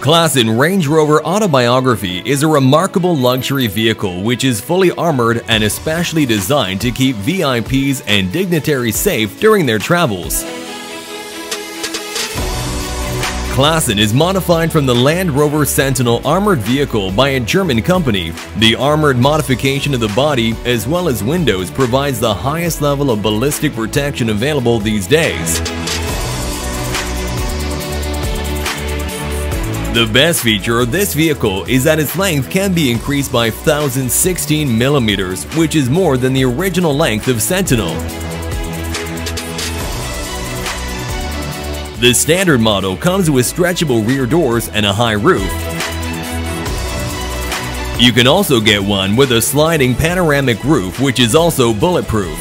Klassen Range Rover Autobiography is a remarkable luxury vehicle which is fully armored and especially designed to keep VIPs and dignitaries safe during their travels. Klassen is modified from the Land Rover Sentinel armored vehicle by a German company. The armored modification of the body as well as windows provides the highest level of ballistic protection available these days. The best feature of this vehicle is that its length can be increased by 1016 millimeters, which is more than the original length of Sentinel. The standard model comes with stretchable rear doors and a high roof. You can also get one with a sliding panoramic roof which is also bulletproof.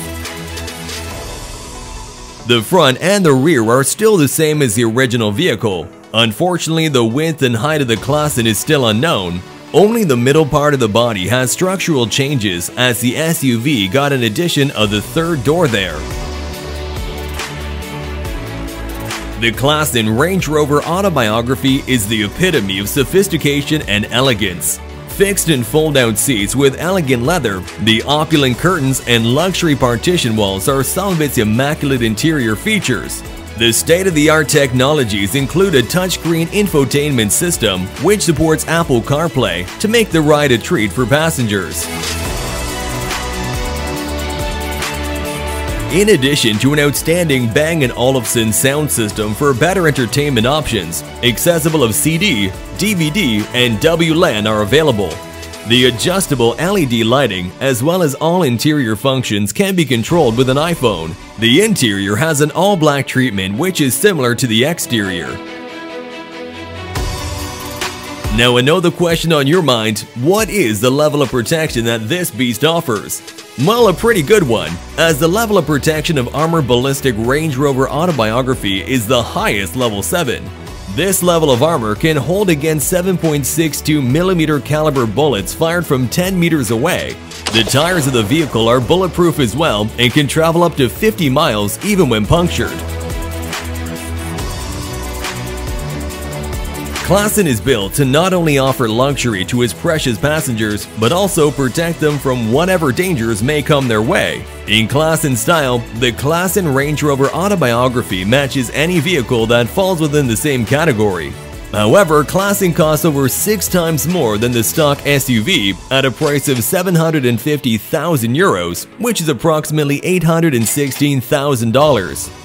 The front and the rear are still the same as the original vehicle. Unfortunately, the width and height of the Klassen is still unknown. Only the middle part of the body has structural changes as the SUV got an addition of the third door there. The Klassen Range Rover Autobiography is the epitome of sophistication and elegance. Fixed and fold-out seats with elegant leather, the opulent curtains and luxury partition walls are some of its immaculate interior features. The state-of-the-art technologies include a touchscreen infotainment system which supports Apple CarPlay to make the ride a treat for passengers. In addition to an outstanding Bang & Olufsen sound system for better entertainment options, accessible of CD, DVD, and WLAN are available. The adjustable LED lighting, as well as all interior functions, can be controlled with an iPhone. The interior has an all-black treatment which is similar to the exterior. Now I know the question on your mind, what is the level of protection that this beast offers? Well, a pretty good one, as the level of protection of Armored Ballistic Range Rover Autobiography is the highest level 7. This level of armor can hold against 7.62mm caliber bullets fired from 10 meters away. The tires of the vehicle are bulletproof as well and can travel up to 50 miles even when punctured. Klassen is built to not only offer luxury to its precious passengers, but also protect them from whatever dangers may come their way. In Klassen style, the Klassen Range Rover Autobiography matches any vehicle that falls within the same category. However, Klassen costs over 6 times more than the stock SUV at a price of 750,000 euros, which is approximately $816,000.